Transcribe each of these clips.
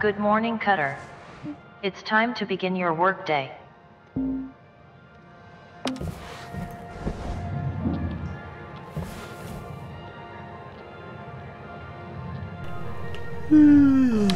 Good morning, Cutter. It's time to begin your workday. Hmm.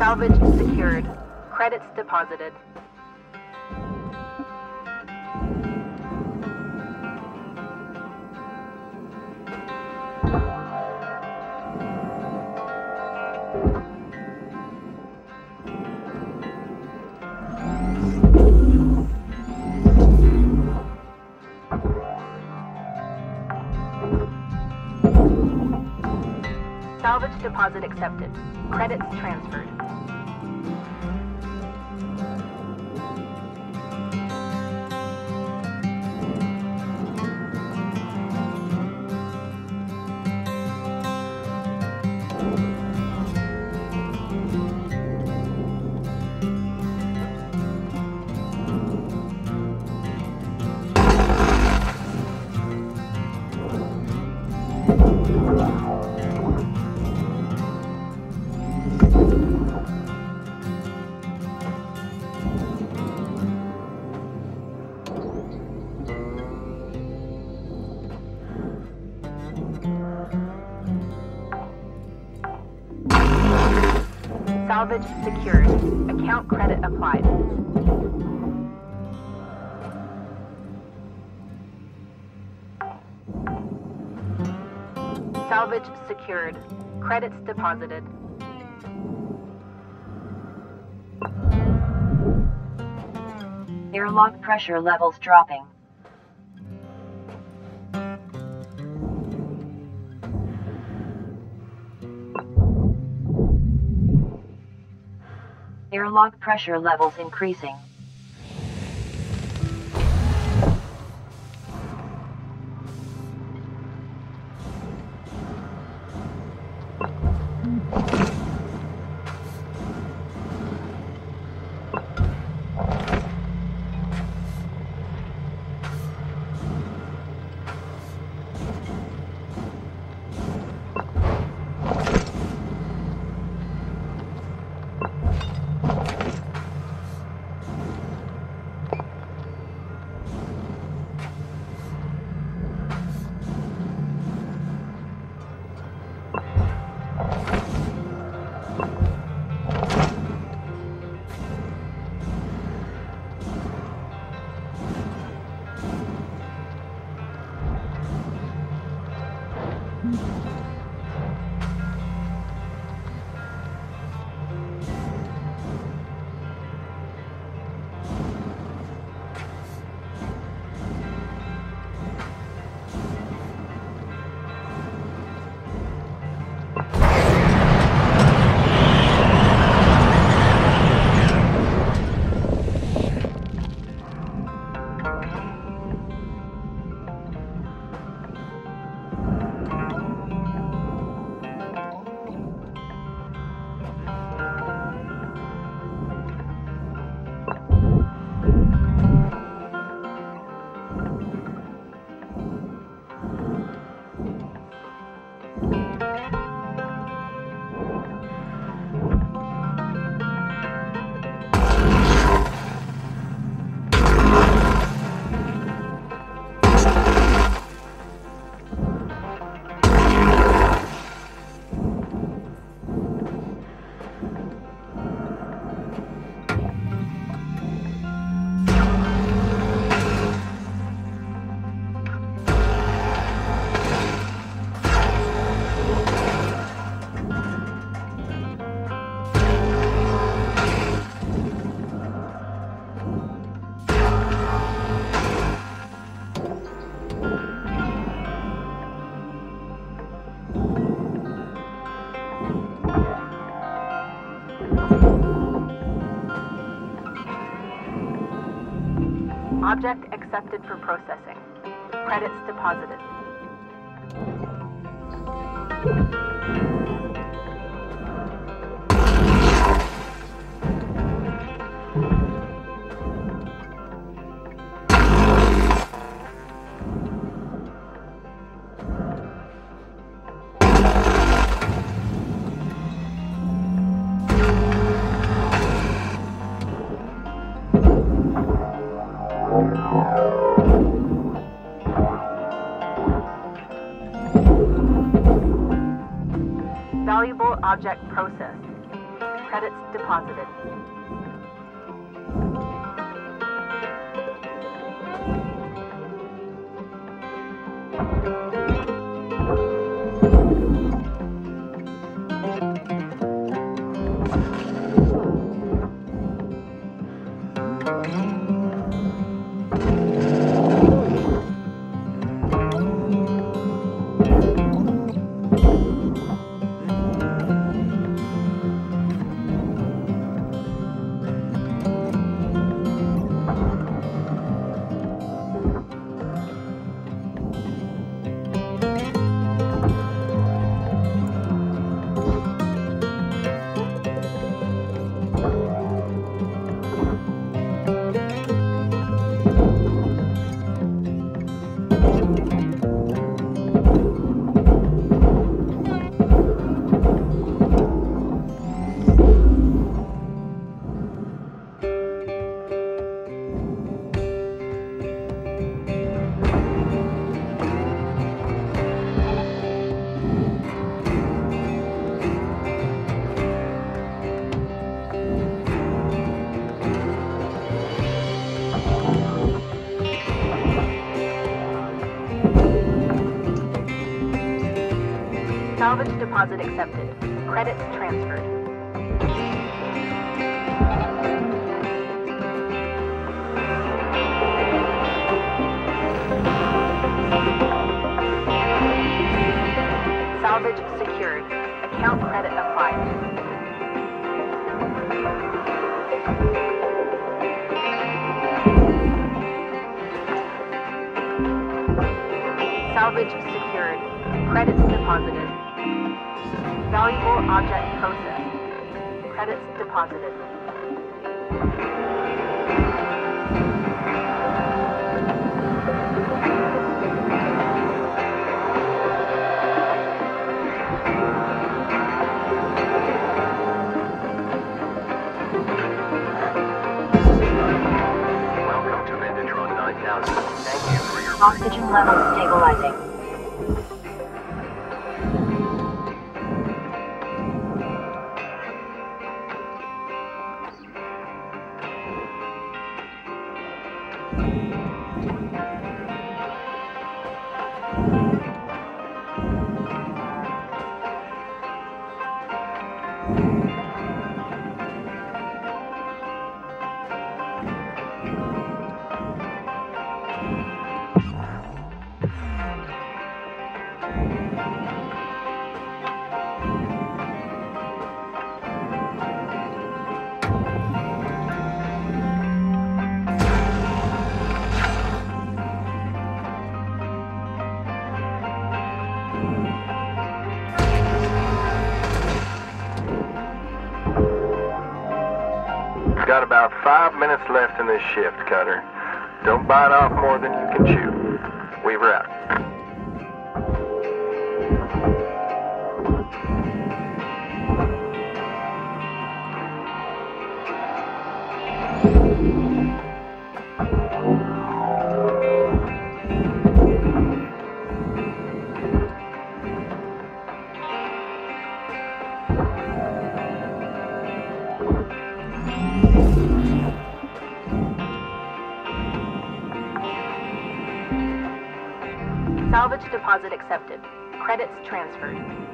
Salvage secured. Credits deposited. Deposit accepted. Credits transferred. Salvage secured. Account credit applied. Salvage secured. Credits deposited. Airlock pressure levels dropping. Airlock pressure levels increasing. Object accepted for processing. Credits deposited. Deposit accepted. Credits transferred. Salvage secured. Account credit applied. Salvage secured. Credits deposited. Valuable object processed. Credits deposited. Welcome to Megatron 9000. Thank you for your Oxygen levels stabilizing. Bye. Got about five minutes left in this shift, Cutter. Don't bite off more than you can chew. Weaver out. Deposit accepted. Credits transferred.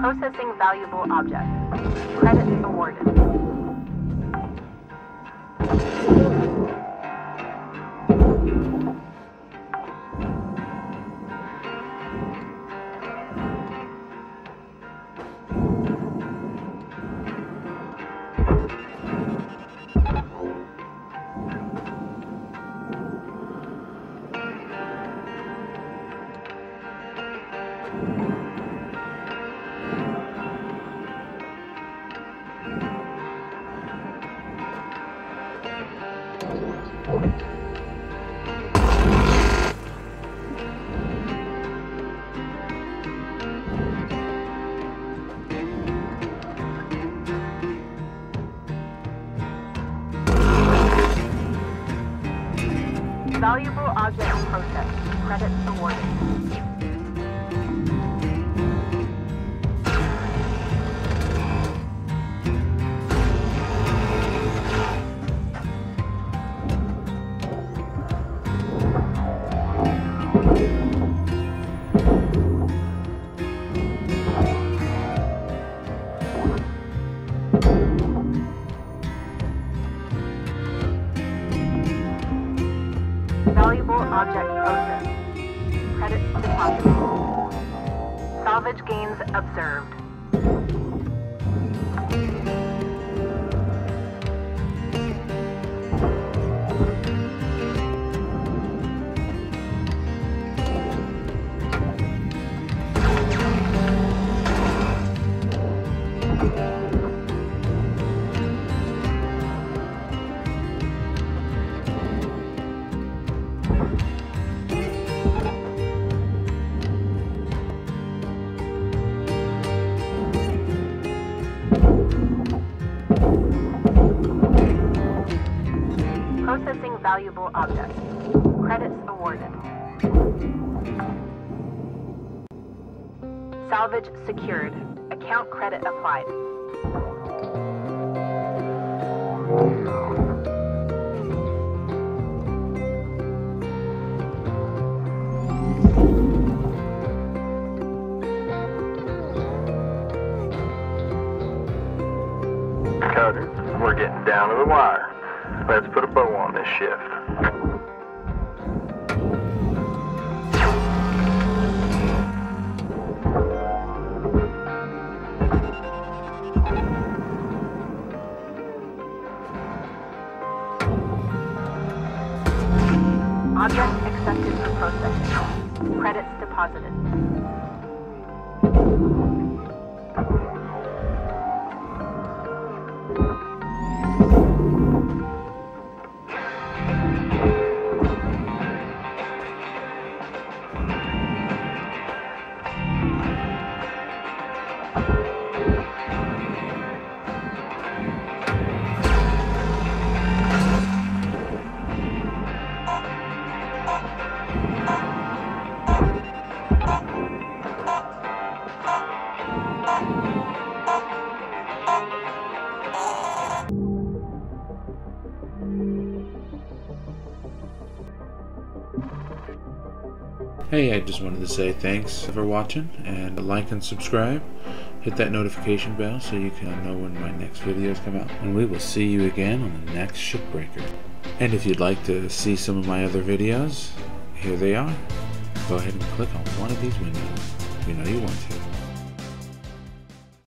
Processing valuable object. Credits awarded. Valuable object processed. Credits awarded. Valuable object. Credits awarded. Salvage secured. Account credit applied. Cutter, we're getting down to the wire. Let's put a bow on this shift. Object accepted for processing. Credits deposited. Hey, I just wanted to say thanks for watching and like and subscribe. Hit that notification bell so you can know when my next videos come out. And we will see you again on the next Shipbreaker. And if you'd like to see some of my other videos, here they are. Go ahead and click on one of these windows. You know you want to.